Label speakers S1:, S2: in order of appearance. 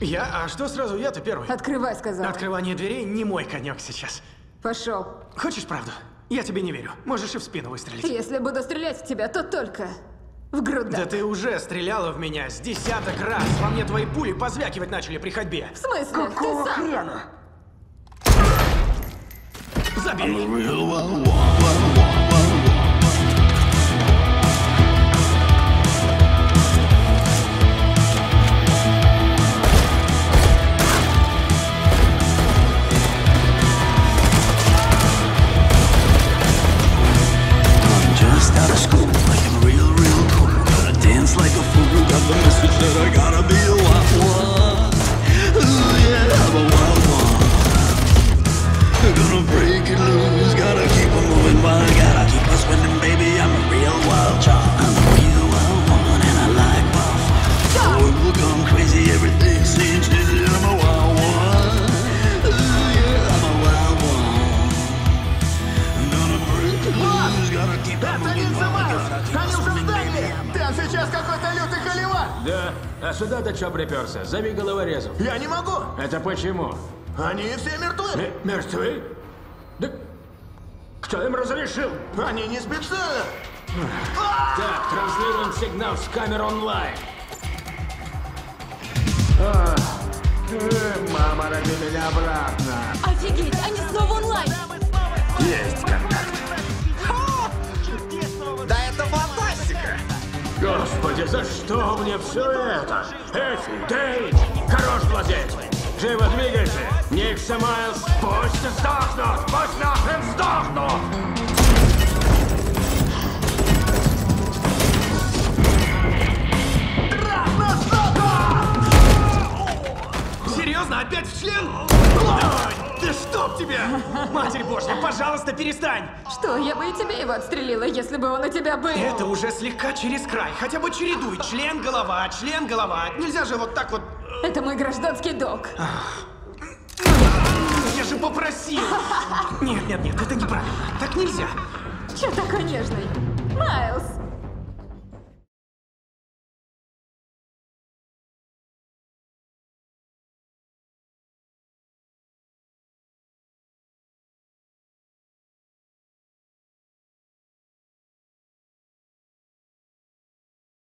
S1: Я? А что сразу я-то первый?
S2: Открывай, сказала.
S1: Открывание дверей не мой конек сейчас.
S2: Пошел.
S1: Хочешь правду? Я тебе не верю. Можешь и в спину выстрелить.
S2: Если буду стрелять в тебя, то только в грудь.
S1: Да ты уже стреляла в меня с десяток раз. Во мне твои пули позвякивать начали при ходьбе.
S2: В смысле?
S3: Какого
S2: Ты сам...
S3: хрена?
S1: Забей.
S3: Это
S4: on
S3: Они уже в здании! Там сейчас какой-то лютый холивар!
S5: Да, а сюда-то чё приперся? Зови головорезов.
S3: Я не могу!
S5: Это почему?
S3: Они все мертвы!
S5: М- мертвы? Да кто им разрешил?
S3: Они не специально!
S5: Так, транслируем сигнал с камер онлайн. А, э, Мама, роди меня обратно.
S2: Офигеть, они снова
S5: Господи, за что мне все это? Эфи, Дейв, хорош владеть. Живо двигайся. Никс и Майлз, пусть сдохнут,
S1: Серьезно? Опять в член? Да чтоб тебя! Матерь Божья, пожалуйста, перестань!
S2: Что, я бы и тебе его отстрелила, если бы он у тебя был.
S1: Это уже слегка через край. Хотя бы чередуй. Член, голова, член, голова. Нельзя же вот так вот...
S2: Это мой гражданский долг.
S1: Я же попросил! Нет, нет, нет, это неправильно. Так нельзя.
S2: Че такой нежный? Майлз,